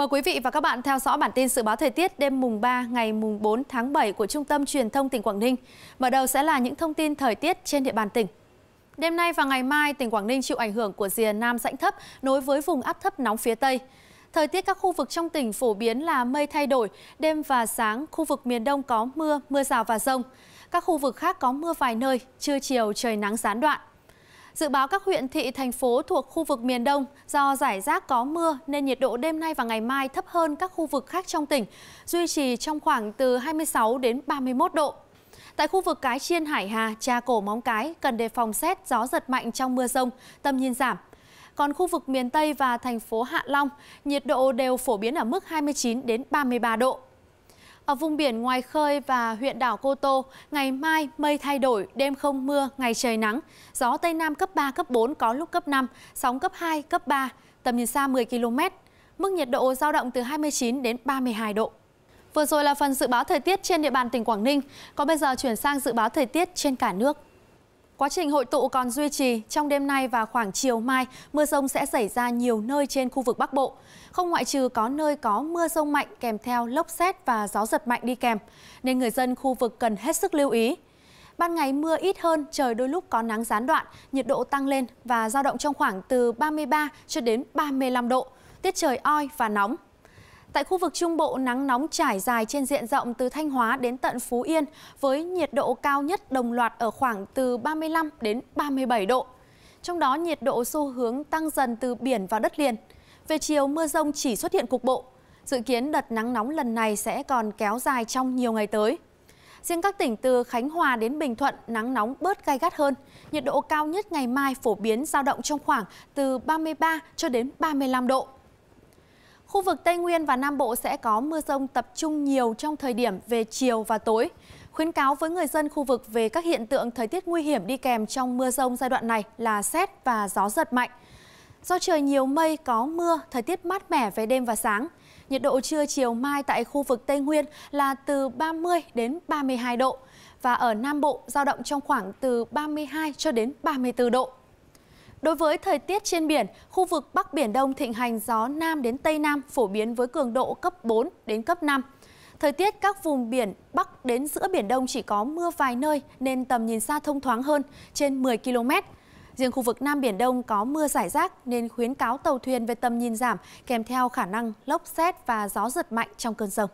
Mời quý vị và các bạn theo dõi bản tin dự báo thời tiết đêm mùng 3 ngày mùng 4 tháng 7 của Trung tâm Truyền thông tỉnh Quảng Ninh. Mở đầu sẽ là những thông tin thời tiết trên địa bàn tỉnh. Đêm nay và ngày mai, tỉnh Quảng Ninh chịu ảnh hưởng của rìa Nam rãnh thấp nối với vùng áp thấp nóng phía Tây. Thời tiết các khu vực trong tỉnh phổ biến là mây thay đổi, đêm và sáng khu vực miền Đông có mưa, mưa rào và rông. Các khu vực khác có mưa vài nơi, trưa chiều trời nắng gián đoạn. Dự báo các huyện thị, thành phố thuộc khu vực miền Đông do giải rác có mưa nên nhiệt độ đêm nay và ngày mai thấp hơn các khu vực khác trong tỉnh, duy trì trong khoảng từ 26 đến 31 độ. Tại khu vực Cái Chiên, Hải Hà, Trà Cổ, Móng Cái cần đề phòng xét gió giật mạnh trong mưa rông, tầm nhìn giảm. Còn khu vực miền Tây và thành phố Hạ Long, nhiệt độ đều phổ biến ở mức 29 đến 33 độ. Ở vùng biển ngoài khơi và huyện đảo Cô Tô, ngày mai mây thay đổi, đêm không mưa, ngày trời nắng. Gió Tây Nam cấp 3, cấp 4, có lúc cấp 5, sóng cấp 2, cấp 3, tầm nhìn xa 10 km. Mức nhiệt độ giao động từ 29 đến 32 độ. Vừa rồi là phần dự báo thời tiết trên địa bàn tỉnh Quảng Ninh. Còn bây giờ chuyển sang dự báo thời tiết trên cả nước. Quá trình hội tụ còn duy trì, trong đêm nay và khoảng chiều mai, mưa rông sẽ xảy ra nhiều nơi trên khu vực Bắc Bộ. Không ngoại trừ có nơi có mưa rông mạnh kèm theo lốc xét và gió giật mạnh đi kèm, nên người dân khu vực cần hết sức lưu ý. Ban ngày mưa ít hơn, trời đôi lúc có nắng gián đoạn, nhiệt độ tăng lên và dao động trong khoảng từ 33 cho đến 35 độ. Tiết trời oi và nóng. Tại khu vực Trung Bộ, nắng nóng trải dài trên diện rộng từ Thanh Hóa đến tận Phú Yên với nhiệt độ cao nhất đồng loạt ở khoảng từ 35 đến 37 độ. Trong đó nhiệt độ xu hướng tăng dần từ biển vào đất liền. Về chiều mưa rông chỉ xuất hiện cục bộ. Dự kiến đợt nắng nóng lần này sẽ còn kéo dài trong nhiều ngày tới. Riêng các tỉnh từ Khánh Hòa đến Bình Thuận nắng nóng bớt gai gắt hơn. Nhiệt độ cao nhất ngày mai phổ biến dao động trong khoảng từ 33 cho đến 35 độ. Khu vực Tây Nguyên và Nam Bộ sẽ có mưa rông tập trung nhiều trong thời điểm về chiều và tối. Khuyến cáo với người dân khu vực về các hiện tượng thời tiết nguy hiểm đi kèm trong mưa rông giai đoạn này là xét và gió giật mạnh. Do trời nhiều mây, có mưa, thời tiết mát mẻ về đêm và sáng. Nhiệt độ trưa chiều mai tại khu vực Tây Nguyên là từ 30 đến 32 độ và ở Nam Bộ giao động trong khoảng từ 32 cho đến 34 độ. Đối với thời tiết trên biển, khu vực Bắc Biển Đông thịnh hành gió Nam đến Tây Nam phổ biến với cường độ cấp 4 đến cấp 5. Thời tiết các vùng biển Bắc đến giữa Biển Đông chỉ có mưa vài nơi nên tầm nhìn xa thông thoáng hơn trên 10 km. Riêng khu vực Nam Biển Đông có mưa rải rác nên khuyến cáo tàu thuyền về tầm nhìn giảm kèm theo khả năng lốc xét và gió giật mạnh trong cơn rông.